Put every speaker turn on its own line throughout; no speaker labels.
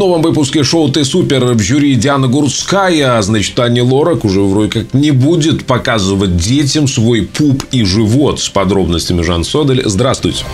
новом выпуске шоу «Ты супер» в жюри Диана Гурская, а значит, Ани Лорак уже вроде как не будет показывать детям свой пуп и живот. С подробностями Жан Содель. Здравствуйте.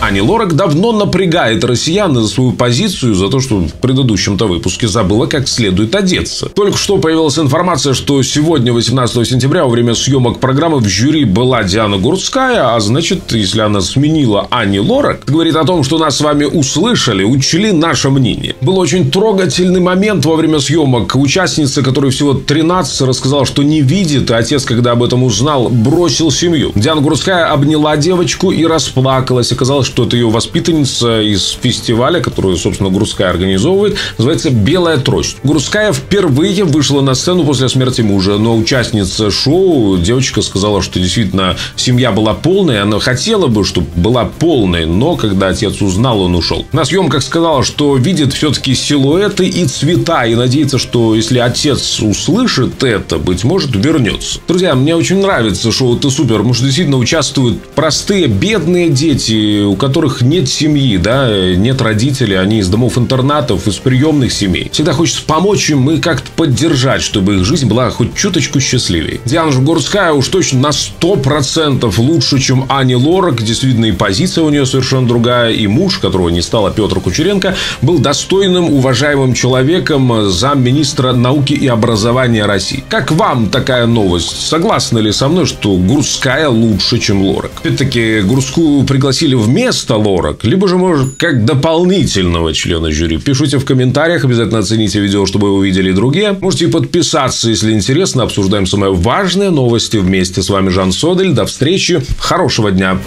Ани Лорак давно напрягает россиян за свою позицию, за то, что в предыдущем-то выпуске забыла как следует одеться. Только что появилась информация, что сегодня, 18 сентября, во время съемок программы в жюри была Диана Гурцкая, а значит, если она сменила Ани Лорак, говорит о том, что нас с вами услышали, учли наше мнение. Был очень трогательный момент во время съемок. Участница, которой всего 13, рассказала, что не видит, и отец, когда об этом узнал, бросил семью. Диана Гурцкая обняла девочку и расплакалась. Оказалось, что это ее воспитанница из фестиваля, которую, собственно, Гурская организовывает, называется «Белая трость». Гурская впервые вышла на сцену после смерти мужа, но участница шоу, девочка сказала, что действительно семья была полная, она хотела бы, чтобы была полной, но когда отец узнал, он ушел. На съемках сказала, что видит все-таки силуэты и цвета, и надеется, что если отец услышит это, быть может, вернется. Друзья, мне очень нравится шоу «Ты супер», потому что действительно участвуют простые, бедные дети, у которых нет семьи, да, нет родителей, они из домов-интернатов, из приемных семей. Всегда хочется помочь им и как-то поддержать, чтобы их жизнь была хоть чуточку счастливее. Диана Жугурская уж точно на 100% лучше, чем Ани Лорак. Действительно, и позиция у нее совершенно другая. И муж, которого не стало, Петр Кучеренко, был достойным, уважаемым человеком, замминистра науки и образования России. Как вам такая новость? Согласны ли со мной, что Гурская лучше, чем Лорак? Опять-таки, Гурскую пригласили вместе вместо Лорак, либо же, может, как дополнительного члена жюри. Пишите в комментариях, обязательно оцените видео, чтобы вы увидели и другие. Можете подписаться, если интересно. Обсуждаем самые важные новости вместе. С вами Жан Содель. До встречи. Хорошего дня.